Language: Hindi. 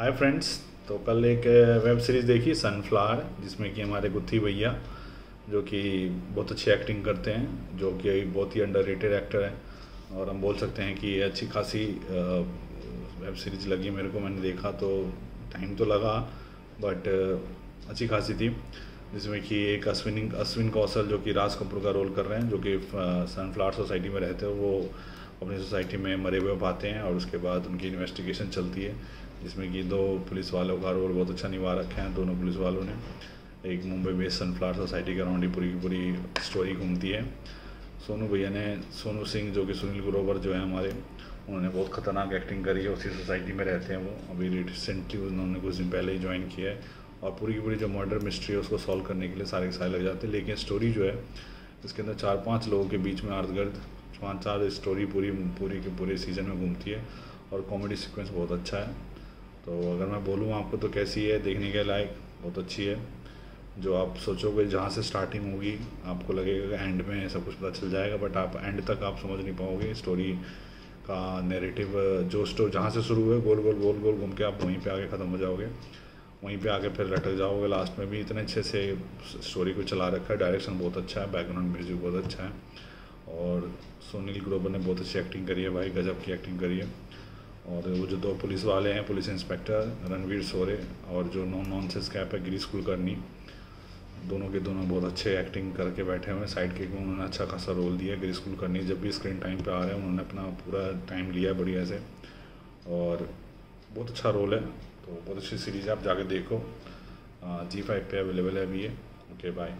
हाय फ्रेंड्स तो कल एक वेब सीरीज़ देखी सनफ्लावर जिसमें कि हमारे गुत्थी भैया, जो कि बहुत अच्छी एक्टिंग करते हैं, जो कि बहुत ही अंडर एक्टर हैं, और हम बोल सकते हैं कि ये अच्छी खासी वेब सीरीज़ लगी मेरे को, मैंने देखा तो टाइम तो लगा बट अच्छी खासी थी। जिसमें कि एक अश्विन अश्विन कौशल, जो कि राज कपूर का रोल कर रहे हैं, जो कि सनफ्लावर सोसाइटी में रहते हैं, वो अपनी सोसाइटी में मरे हुए पाते हैं और उसके बाद उनकी इन्वेस्टिगेशन चलती है, जिसमें कि दो पुलिस वालों का रोल बहुत अच्छा निभा रखे हैं दोनों पुलिस वालों ने। एक मुंबई बेस्ड सनफ्लावर सोसाइटी के अराउंड पूरी की पूरी स्टोरी घूमती है। सोनू भैया ने, सोनू सिंह जो कि सुनील ग्रोवर जो है हमारे, उन्होंने बहुत ख़तरनाक एक्टिंग करी है, उसी सोसाइटी में रहते हैं वो। अभी रिसेंटली उन्होंने कुछ दिन पहले ही ज्वाइन किया है और पूरी की पूरी जो मर्डर मिस्ट्री है उसको सॉल्व करने के लिए सारे सारे लग जाते हैं। लेकिन स्टोरी जो है, इसके अंदर चार पाँच लोगों के बीच में अर्ध गर्द पाँच चार स्टोरी पूरी पूरी के पूरे सीज़न में घूमती है और कॉमेडी सीक्वेंस बहुत अच्छा है। तो अगर मैं बोलूँ आपको तो कैसी है, देखने के लायक, बहुत अच्छी है। जो आप सोचोगे जहाँ से स्टार्टिंग होगी, आपको लगेगा कि एंड में सब कुछ पता चल जाएगा बट आप एंड तक आप समझ नहीं पाओगे स्टोरी का नेरेटिव जो स्टोर जहाँ से शुरू हुए, गोल गोल गोल गोल घूम के आप वहीं पे आके ख़त्म हो जाओगे। वहीं पे आके फिर लटक जाओगे लास्ट में भी इतने अच्छे से स्टोरी को चला रखा है डायरेक्शन बहुत अच्छा है बैकग्राउंड म्यूज़िक बहुत अच्छा है। और सोनील ग्रोवर ने बहुत अच्छी एक्टिंग करी है, भाई गजब की एक्टिंग करी है। और वो जो दो पुलिस वाले हैं, पुलिस इंस्पेक्टर रणवीर सोरे और जो नॉन नॉनसेंस कैप है, गिरीश कुलकर्णी, दोनों के दोनों बहुत अच्छे एक्टिंग करके बैठे हुए हैं। साइड के उन्होंने अच्छा खासा रोल दिया गिरीश कुलकर्णी जब भी स्क्रीन टाइम पे आ रहे हैं, उन्होंने अपना पूरा टाइम लिया बढ़िया से। और बहुत अच्छा रोल है। तो बहुत अच्छी सीरीज़ है, आप जाके देखो। जी फाइव पे अवेलेबल है अभी ये। Okay bye